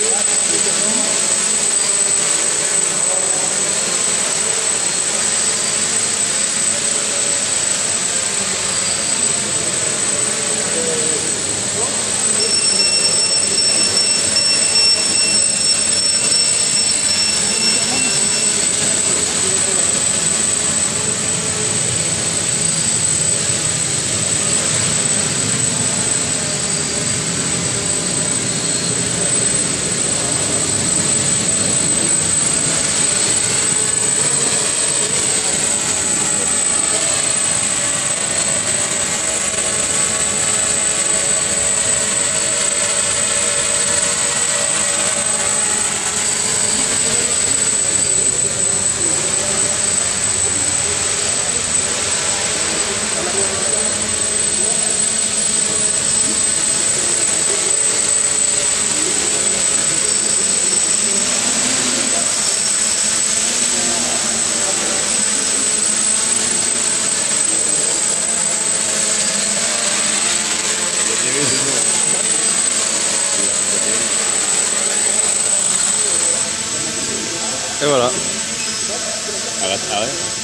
Gracias. Et voilà. Arrête, arrête.